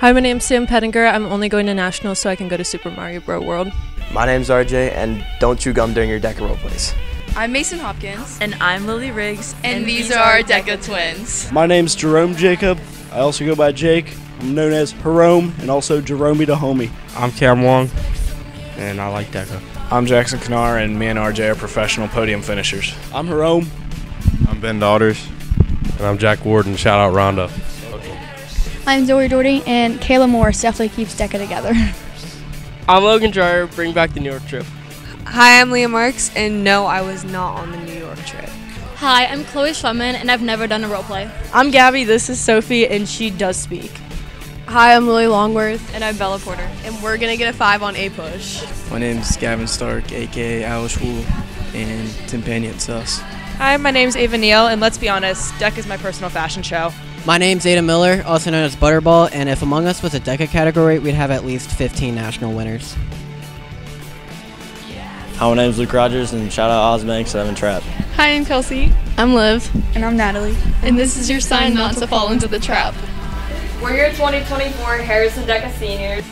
Hi, my name's Sam Pettinger. I'm only going to nationals so I can go to Super Mario Bros. World. My name's RJ, and don't chew gum during your DECA role plays. I'm Mason Hopkins. And I'm Lily Riggs. And, and these, these, are our DECA, DECA twins. My name's Jerome Jacob. I also go by Jake. I'm known as Jerome and also Jerome the homie. I'm Cam Wong, and I like DECA. I'm Jackson Kanar, and me and RJ are professional podium finishers. I'm Jerome. I'm Ben Daughters. And I'm Jack Warden. Shout out Rhonda. I'm Zoe Doherty, and Kayla Morris definitely keeps DECA together. I'm Logan Dreyer, bring back the New York trip. Hi, I'm Leah Marks, and no, I was not on the New York trip. Hi, I'm Chloe Schwemman, and I've never done a role play. I'm Gabby, this is Sophie, and she does speak. Hi, I'm Lily Longworth. And I'm Bella Porter. And we're going to get a 5 on APUSH. My name's Gavin Stark, aka Alice Wool, and Tim Penny at Sus. Hi, my name's Ava Neal, and let's be honest, Deck is my personal fashion show. My name's Ada Miller, also known as Butterball, and if Among Us was a DECA category, we'd have at least 15 national winners. Hi, my name's Luke Rogers, and shout out Ozbank 7 Trap. Hi, I'm Kelsey. I'm Liv. And I'm Natalie. And this is your sign not to fall into the trap. We're your 2024 Harrison DECA seniors.